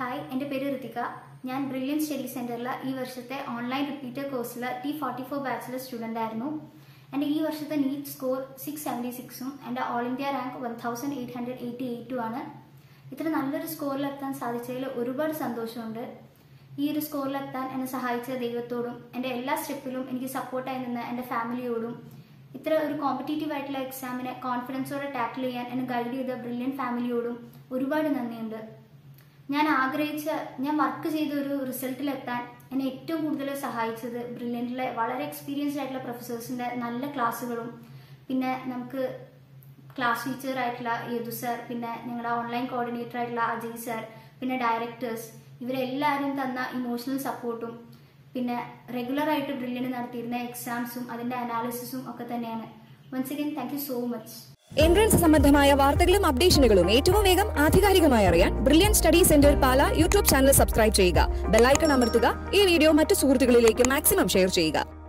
Hi എന്റെ പേര് ഋതിക. ഞാൻ ബ്രില്യൻ സ്റ്റഡി സെന്ററിലെ ഈ വർഷത്തെ ഓൺലൈൻ റിപ്പീറ്റർ കോഴ്സിൽ T forty four bachelor student ആയിരുന്നു. എന്റെ ഈ വർഷത്തെ നീറ്റ് സ്കോർ സിക്സ് സെവന്റി സിക്സും എന്റെ all India rank one thousand eight hundred eighty എയ്റ്റും ആണ്. ഇത്ര നല്ലൊരു സ്കോറിലെത്താൻ സാധിച്ചതിൽ ഒരുപാട് സന്തോഷമുണ്ട്. ഈ ഒരു സ്കോറിലെത്താൻ എന്നെ സഹായിച്ച ദൈവത്തോടും എന്റെ എല്ലാ സ്റ്റെപ്പിലും എനിക്ക് സപ്പോർട്ടായി നിന്ന എന്റെ ഫാമിലിയോടും ഇത്ര ഒരു കോമ്പറ്റേറ്റീവ് ആയിട്ടുള്ള എക്സാമിനെ കോൺഫിഡൻസോടെ ടാക്കിൾ ചെയ്യാൻ എന്നെ ഗൈഡ് ചെയ്ത ബ്രില്യൻ ഫാമിലിയോടും ഒരുപാട് നന്ദിയുണ്ട്. ഞാൻ ആഗ്രഹിച്ച ഞാൻ വർക്ക് ചെയ്ത ഒരു റിസൾട്ടിൽ എത്താൻ എന്നെ ഏറ്റവും കൂടുതൽ സഹായിച്ചത് ബ്രില്യന്റിലെ വളരെ എക്സ്പീരിയൻസ്ഡ് ആയിട്ടുള്ള പ്രൊഫസേഴ്സിന്റെ നല്ല ക്ലാസ്സുകളും പിന്നെ നമുക്ക് ക്ലാസ് ടീച്ചർ ആയിട്ടുള്ള യദു സർ പിന്നെ ഞങ്ങളുടെ ഓൺലൈൻ കോർഡിനേറ്റർ ആയിട്ടുള്ള അജയ് സർ പിന്നെ ഡയറക്ടേഴ്സ് ഇവരെല്ലാവരും തന്ന ഇമോഷണൽ സപ്പോർട്ടും പിന്നെ റെഗുലറായിട്ട് ബ്രില്യന്റ് നടത്തിയിരുന്ന എക്സാംസും അതിന്റെ അനാലിസിസും ഒക്കെ തന്നെയാണ്. Once again thank so much entrance സംബന്ധമായ വാർത്തകളും അപ്ഡേഷനുകളും ഏറ്റവും വേഗം ആധികാരികമായി അറിയാൻ brilliant study centre Pala YouTube channel subscribe ചെയ്യുക. ബെല്ലൈക്കൺ അമർത്തുക. ഈ വീഡിയോ മറ്റു സുഹൃത്തുക്കളിലേക്ക് മാക്സിമം ഷെയർ ചെയ്യുക.